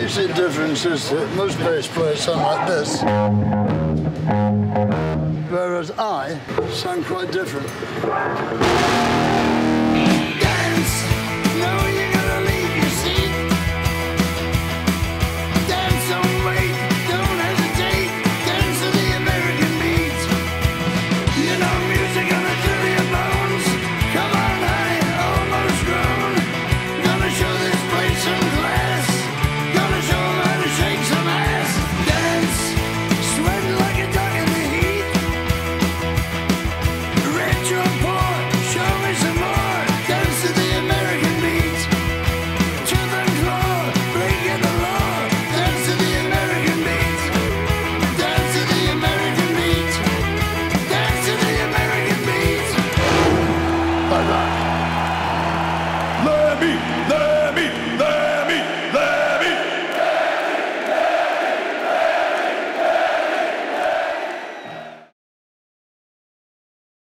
basic difference is that most bass players sound like this, whereas I sound quite different.